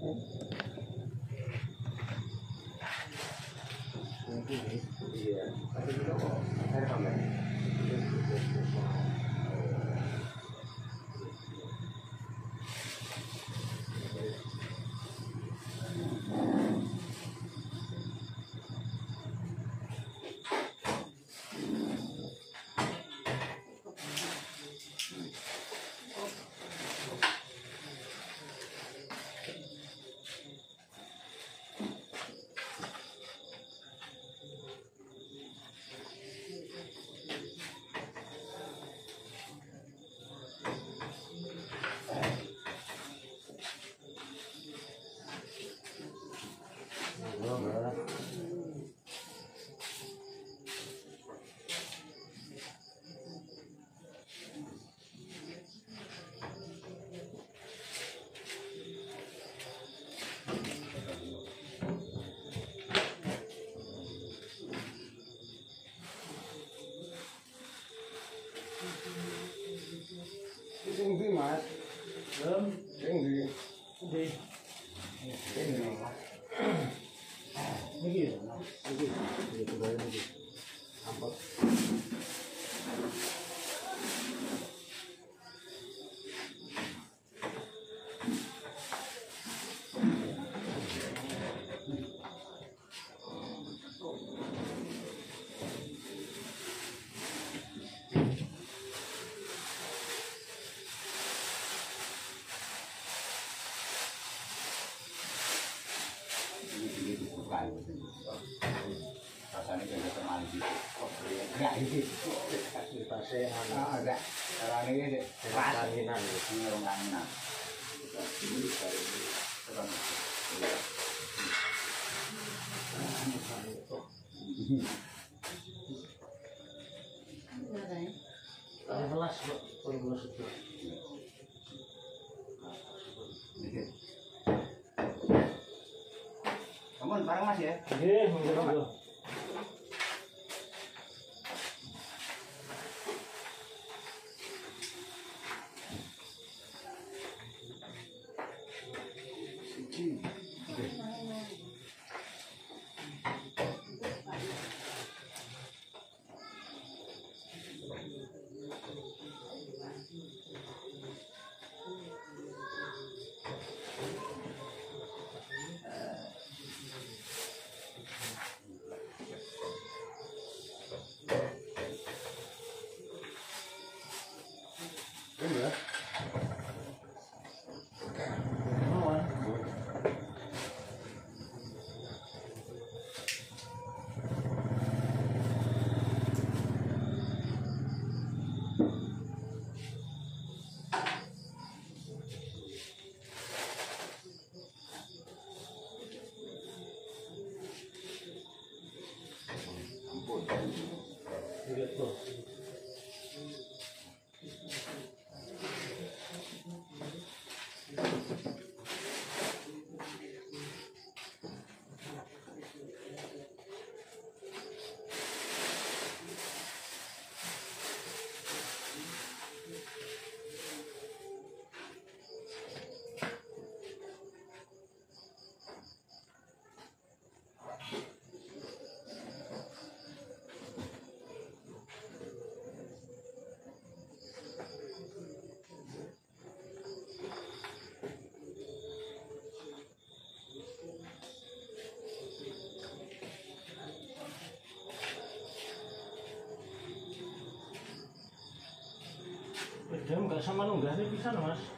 嗯，嗯，自己自己，而且比较好，摊上面。公司买，咁顶住，不是，顶住嘛？哎，呢几层啊？呢几层？又住得呢几层？啊不。bukan rasanya kayak teman ini ada caranya ini ini bareng mas ya iya mas ya うん Dia enggak sama nunggas nih bisa mas.